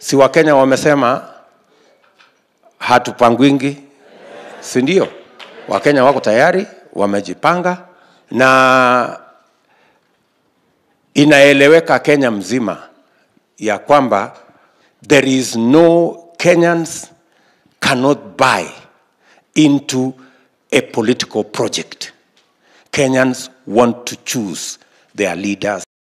Si Wakenya wamesema hatupangwingi, si ndio? Wakenya wako tayari, wamejipanga na inaeleweka Kenya mzima ya kwamba there is no Kenyans cannot buy into a political project. Kenyans want to choose their leaders.